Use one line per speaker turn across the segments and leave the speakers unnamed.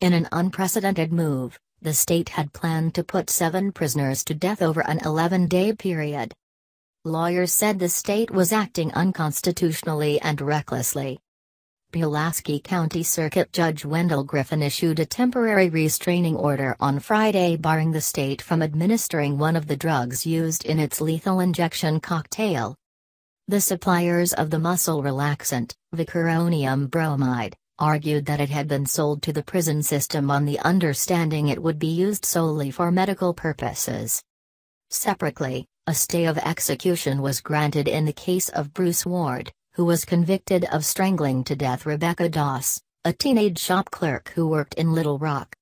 In an unprecedented move, the state had planned to put seven prisoners to death over an 11 day period. Lawyers said the state was acting unconstitutionally and recklessly. Pulaski County Circuit Judge Wendell Griffen issued a temporary restraining order on Friday barring the state from administering one of the drugs used in its lethal injection cocktail. The suppliers of the muscle relaxant, vecuronium bromide, argued that it had been sold to the prison system on the understanding it would be used solely for medical purposes. Separately, a stay of execution was granted in the case of Bruce Ward, who was convicted of strangling to death Rebecca Doss, a teenage shop clerk who worked in Little Rock.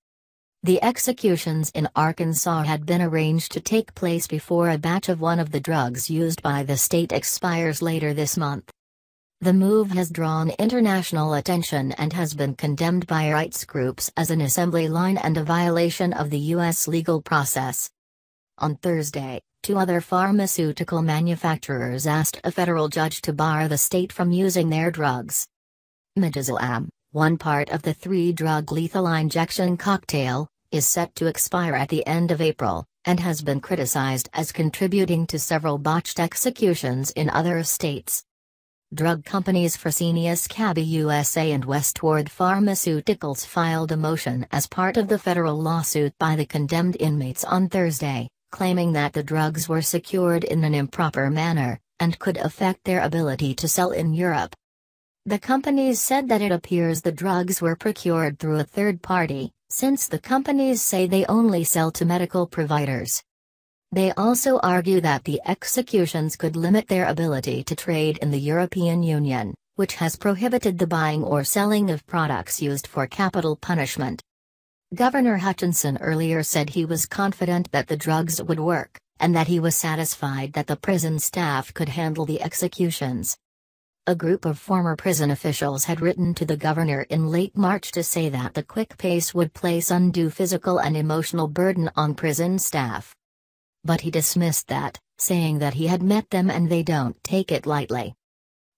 The executions in Arkansas had been arranged to take place before a batch of one of the drugs used by the state expires later this month. The move has drawn international attention and has been condemned by rights groups as an assembly line and a violation of the U.S. legal process. On Thursday, Two other pharmaceutical manufacturers asked a federal judge to bar the state from using their drugs. Midazolam, one part of the three-drug lethal injection cocktail, is set to expire at the end of April, and has been criticized as contributing to several botched executions in other states. Drug companies Fresenius Kabi USA and Westward Pharmaceuticals filed a motion as part of the federal lawsuit by the condemned inmates on Thursday claiming that the drugs were secured in an improper manner, and could affect their ability to sell in Europe. The companies said that it appears the drugs were procured through a third party, since the companies say they only sell to medical providers. They also argue that the executions could limit their ability to trade in the European Union, which has prohibited the buying or selling of products used for capital punishment. Governor Hutchinson earlier said he was confident that the drugs would work, and that he was satisfied that the prison staff could handle the executions. A group of former prison officials had written to the governor in late March to say that the quick pace would place undue physical and emotional burden on prison staff. But he dismissed that, saying that he had met them and they don't take it lightly.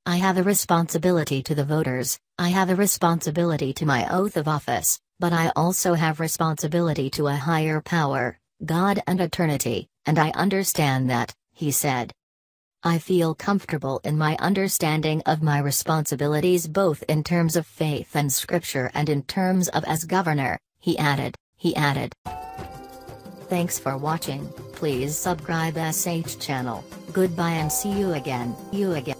I have a responsibility to the voters, I have a responsibility to my oath of office, but I also have responsibility to a higher power, God and eternity, and I understand that, he said. I feel comfortable in my understanding of my responsibilities both in terms of faith and scripture and in terms of as governor, he added, he added. Thanks for watching, please subscribe SH channel, goodbye and see you again, you again.